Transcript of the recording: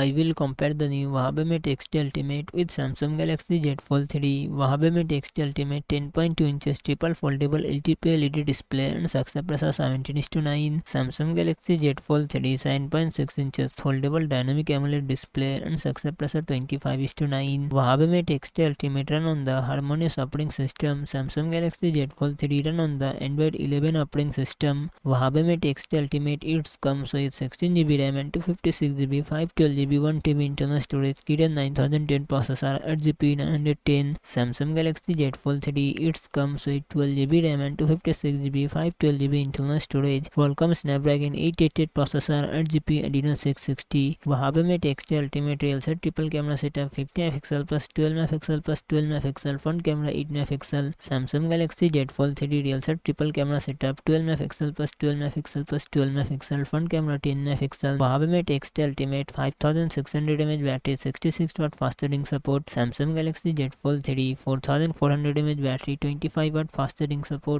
I will compare the new Huawei Mate XT ultimate with Samsung Galaxy Z fold three Huawei Mate XT ultimate ten point two inches triple foldable L T P L E D display and सक्सा Prasad seventeen is two nine Samsung Galaxy Z fold three seven point six inches foldable dynamic AMOLED display and सक्सा Prasad twenty five is two nine Huawei Mate XT ultimate run on the harmonious operating system Samsung Galaxy Z fold three run on the Android eleven operating system वहाँ पर मैं text ultimate it's come so it sixteen G B RAM and two fifty six G B five twelve G B GB 1 TB internal storage, Kirin 9010 processor, 8GB 910, Samsung Galaxy Z Fold 3. It comes with 12GB RAM and 256GB 512GB internal storage, Qualcomm Snapdragon 888 processor, 8GB Adreno 660, Huawei Mate X Ultimate Real Set triple camera setup 50 MP plus 12 MP plus 12 MP front camera 8 MP, Samsung Galaxy Z Fold 3 Real Set triple camera setup 12 MP plus 12 MP plus 12 MP front camera 10 MP, Huawei Mate X Ultimate 5000 4600 mAh battery 66 watt fast charging support Samsung Galaxy Z Fold 3 4400 mAh battery 25 watt fast charging support